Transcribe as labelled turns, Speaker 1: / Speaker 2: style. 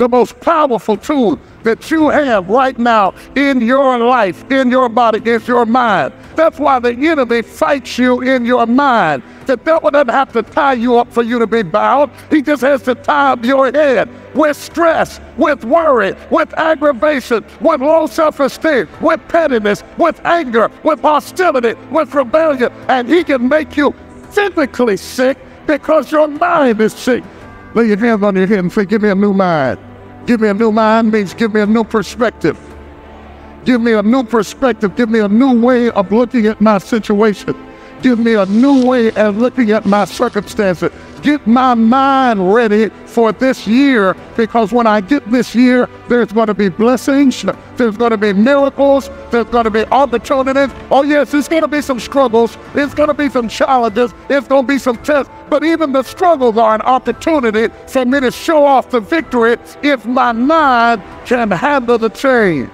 Speaker 1: the most powerful tool that you have right now in your life, in your body, is your mind. That's why the enemy fights you in your mind. The devil doesn't have to tie you up for you to be bound. He just has to tie up your head with stress, with worry, with aggravation, with low self-esteem, with pettiness, with anger, with hostility, with rebellion. And he can make you physically sick because your mind is sick. Lay your hands on your head and say, give me a new mind. Give me a new mind means give me a new perspective. Give me a new perspective. Give me a new way of looking at my situation. Give me a new way of looking at my circumstances. Get my mind ready for this year because when I get this year, there's going to be blessings, there's going to be miracles, there's going to be opportunities. Oh, yes, there's going to be some struggles, there's going to be some challenges, there's going to be some tests, but even the struggles are an opportunity for me to show off the victory if my mind can handle the change.